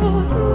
Oh,